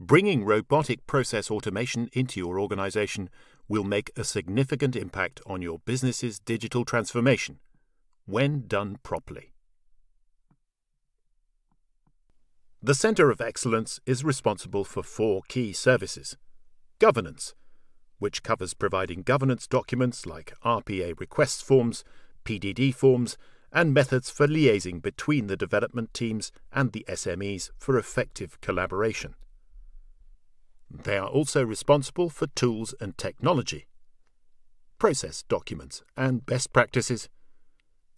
Bringing robotic process automation into your organization will make a significant impact on your business's digital transformation when done properly. The Centre of Excellence is responsible for four key services governance, which covers providing governance documents like RPA request forms, PDD forms, and methods for liaising between the development teams and the SMEs for effective collaboration. They are also responsible for tools and technology, process documents and best practices,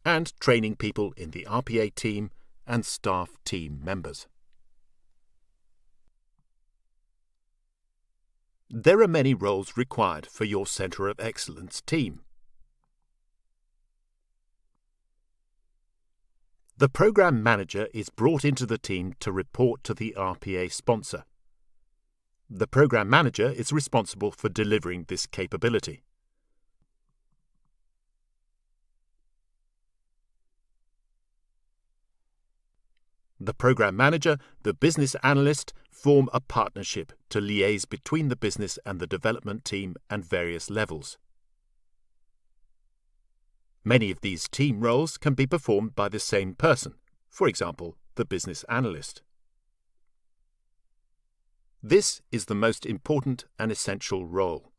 and training people in the RPA team and staff team members. There are many roles required for your Centre of Excellence team. The Programme Manager is brought into the team to report to the RPA sponsor. The Program Manager is responsible for delivering this capability. The Program Manager, the Business Analyst form a partnership to liaise between the business and the development team and various levels. Many of these team roles can be performed by the same person, for example, the Business Analyst. This is the most important and essential role,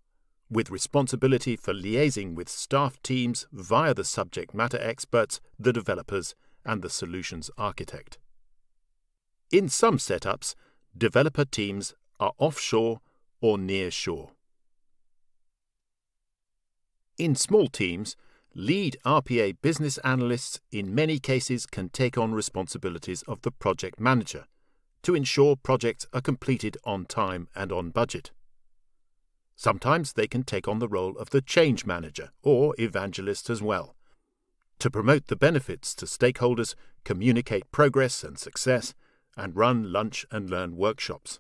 with responsibility for liaising with staff teams via the subject matter experts, the developers, and the solutions architect. In some setups, developer teams are offshore or near shore. In small teams, lead RPA business analysts in many cases can take on responsibilities of the project manager to ensure projects are completed on time and on budget. Sometimes they can take on the role of the change manager or evangelist as well. To promote the benefits to stakeholders, communicate progress and success, and run lunch and learn workshops.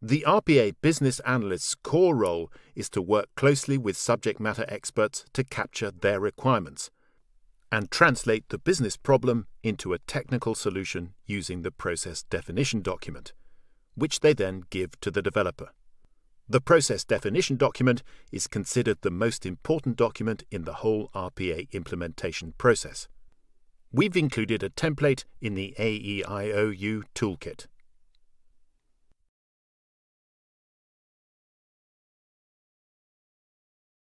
The RPA business analyst's core role is to work closely with subject matter experts to capture their requirements and translate the business problem into a technical solution using the process definition document, which they then give to the developer. The process definition document is considered the most important document in the whole RPA implementation process. We've included a template in the AEIOU toolkit.